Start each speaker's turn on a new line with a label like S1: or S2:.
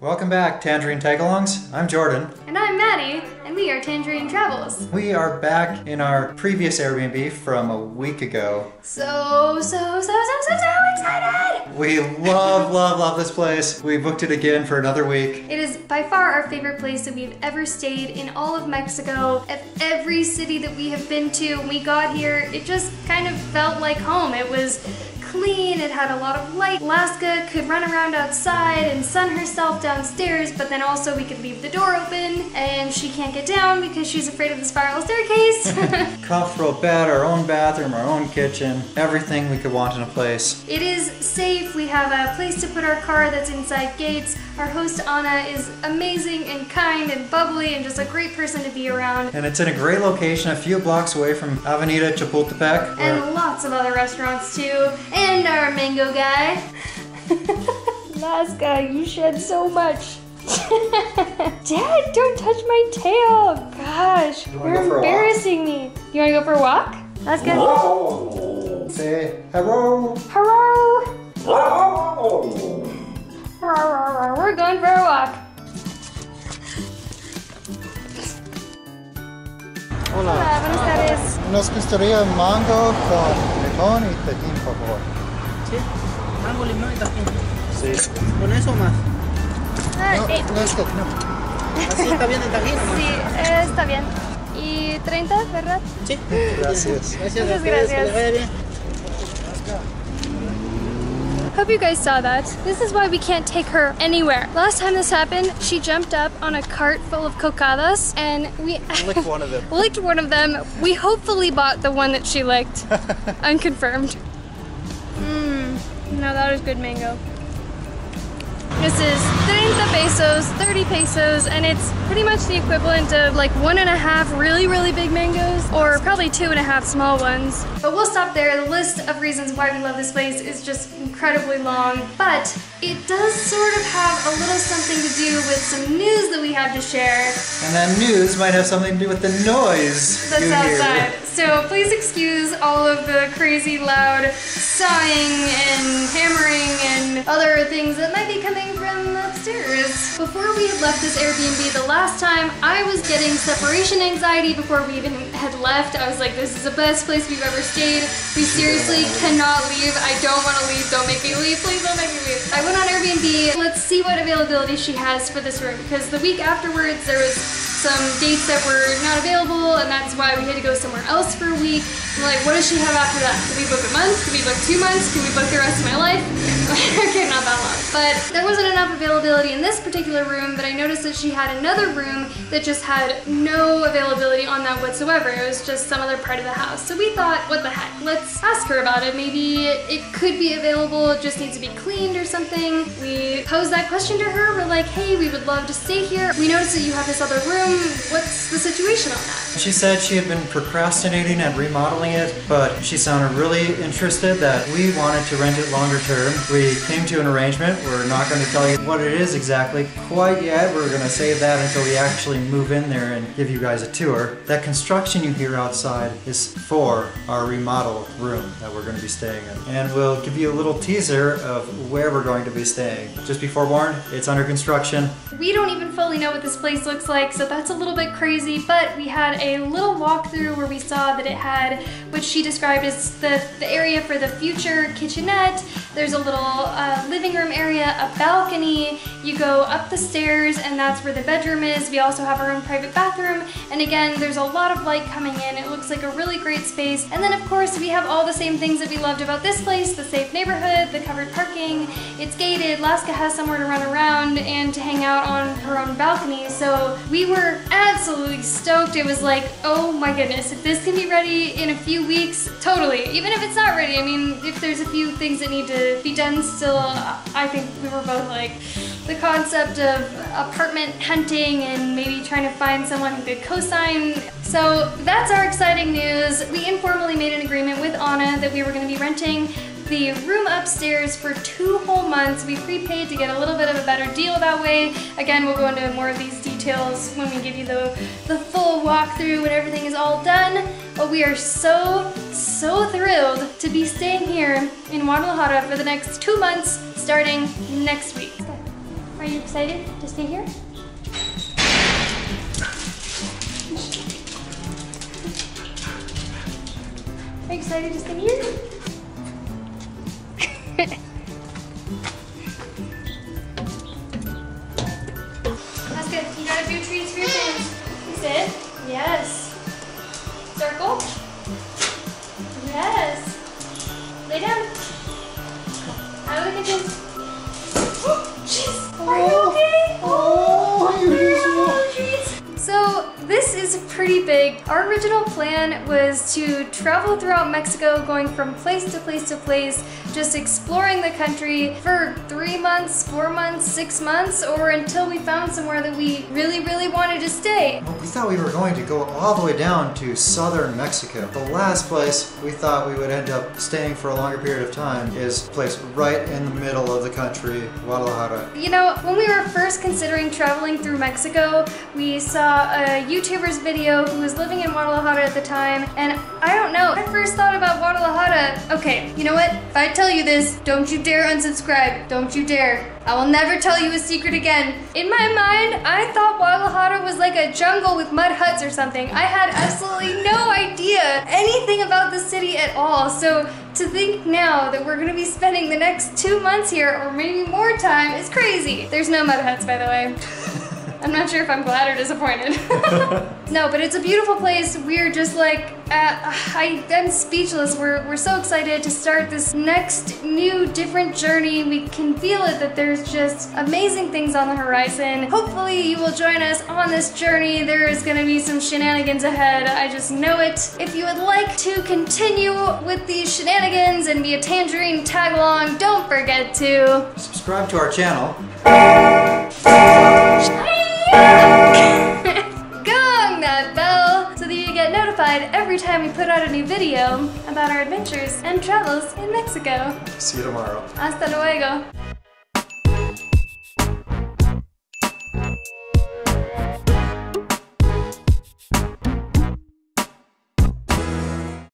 S1: Welcome back, Tangerine Tagalongs. I'm Jordan.
S2: And I'm Maddie, and we are Tangerine Travels.
S1: We are back in our previous Airbnb from a week ago.
S2: So, so, so, so, so, so excited!
S1: We love, love, love this place. We booked it again for another week.
S2: It is by far our favorite place that we've ever stayed in all of Mexico. Of every city that we have been to, when we got here, it just kind of felt like home. It was clean, it had a lot of light. Alaska could run around outside and sun herself downstairs, but then also we could leave the door open and she can't get down because she's afraid of the spiral staircase.
S1: Comfortable bed, our own bathroom, our own kitchen, everything we could want in a place.
S2: It is safe. We have a place to put our car that's inside gates. Our host Anna is amazing and kind and bubbly and just a great person to be around.
S1: And it's in a great location, a few blocks away from Avenida Chapultepec.
S2: And lots of other restaurants too. And our mango guy. Alaska, you shed so much. Dad, don't touch my tail. Gosh,
S1: You wanna
S2: you're
S1: go for a walk?
S2: embarrassing me. You wanna go for a walk? That's good.
S1: Say hello.
S2: Hello. We're going for a walk.
S1: Hola.
S2: Hola, buenas tardes.
S1: Nos gustaría mango con limón y tajín, por favor.
S3: Sí, mango, limón y tajín.
S1: Sí.
S3: ¿Con eso o más?
S2: Ah,
S1: No,
S2: eh,
S1: no es que no.
S3: ¿Así está bien el tajín
S2: sí, eh, está bien. ¿Y 30, verdad?
S3: Sí.
S1: Gracias.
S3: Gracias
S2: Muchas
S3: a ustedes, que
S2: gracias.
S3: les vaya bien.
S2: Hope you guys saw that. This is why we can't take her anywhere. Last time this happened, she jumped up on a cart full of cocadas and we
S1: Licked one of them.
S2: licked one of them. We hopefully bought the one that she licked. Unconfirmed. Mmm, no, that was good mango. This is 30 pesos, 30 pesos, and it's pretty much the equivalent of like one and a half really, really big mangoes, or probably two and a half small ones. But we'll stop there. The list of reasons why we love this place is just incredibly long, but it does sort of have a little something to do with some news that we have to share.
S1: And that news might have something to do with the noise
S2: That's outside.
S1: hear.
S2: So please excuse all of the crazy loud sawing and hammering and other things that might be coming. Before we had left this Airbnb the last time, I was getting separation anxiety before we even had left. I was like, this is the best place we've ever stayed. We seriously cannot leave. I don't want to leave. Don't make me leave. Please don't make me leave. I went on Airbnb. Let's see what availability she has for this room because the week afterwards there was some dates that were not available, and that's why we had to go somewhere else for a week. I'm like, what does she have after that? Can we book a month? Can we book two months? Can we book the rest of my life? okay, not that long. But there wasn't enough availability in this particular room, but I noticed that she had another room that just had no availability on that whatsoever. It was just some other part of the house. So we thought, what the heck? Let's ask her about it. Maybe it could be available, it just needs to be cleaned or something. We posed that question to her. We're like, hey, we would love to stay here. We noticed that you have this other room. What's the situation on that?
S1: She said she had been procrastinating and remodeling it, but she sounded really interested that we wanted to rent it longer term. We came to an arrangement. We're not going to tell you what it is exactly quite yet. We're going to save that until we actually move in there and give you guys a tour. That construction you hear outside is for our remodel room that we're going to be staying in. And we'll give you a little teaser of where we're going to be staying. Just be forewarned, it's under construction.
S2: We don't even fully know what this place looks like, so that's a little bit crazy, but we had a little walkthrough where we saw that it had what she described as the, the area for the future kitchenette. There's a little uh, living room area, a balcony. You go up the stairs, and that's where the bedroom is. We also have our own private bathroom, and again, there's a lot of light coming in. It looks like a really great space. And then, of course, we have all the same things that we loved about this place the safe neighborhood, the covered parking. It's gated. Laska has somewhere to run around and to hang out on her own balcony. So we were absolutely stoked. It was like, oh my goodness, if this can be ready in a few weeks, totally. Even if it's not ready, I mean, if there's a few things that need to be done still, I think we were both like, the concept of apartment hunting and maybe trying to find someone who could co-sign. So that's our exciting news. We informally made an agreement with Anna that we were going to be renting the room upstairs for two whole months. We prepaid to get a little bit of a better deal that way. Again, we'll go into more of these details when we give you the, the full walkthrough when everything is all done. But we are so, so thrilled to be staying here in Guadalajara for the next two months, starting next week. Are you excited to stay here? Are you excited to stay here? That's good. You got a few treats for your fans. Sit. Yes. Circle. Yes. Lay down. Now look at is pretty big. Our original plan was to travel throughout Mexico, going from place to place to place, just exploring the country for three months, four months, six months, or until we found somewhere that we really, really wanted to stay.
S1: Well, we thought we were going to go all the way down to southern Mexico. The last place we thought we would end up staying for a longer period of time is a place right in the middle of the country, Guadalajara.
S2: You know, when we were first considering traveling through Mexico, we saw a YouTuber's video who was living in Guadalajara at the time, and I don't know, I first thought about Guadalajara. Okay, you know what? If I tell you this, don't you dare unsubscribe. Don't you dare. I will never tell you a secret again. In my mind, I thought Guadalajara was like a jungle with mud huts or something. I had absolutely no idea anything about the city at all. So to think now that we're gonna be spending the next two months here or maybe more time is crazy. There's no mud huts, by the way. I'm not sure if I'm glad or disappointed. no, but it's a beautiful place. We're just like, uh, I, I'm speechless. We're, we're so excited to start this next new, different journey. We can feel it that there's just amazing things on the horizon. Hopefully, you will join us on this journey. There is gonna be some shenanigans ahead. I just know it. If you would like to continue with these shenanigans and be a Tangerine tag along, don't forget to
S1: Subscribe to our channel.
S2: time we put out a new video about our adventures and travels in Mexico.
S1: See you tomorrow.
S2: Hasta luego.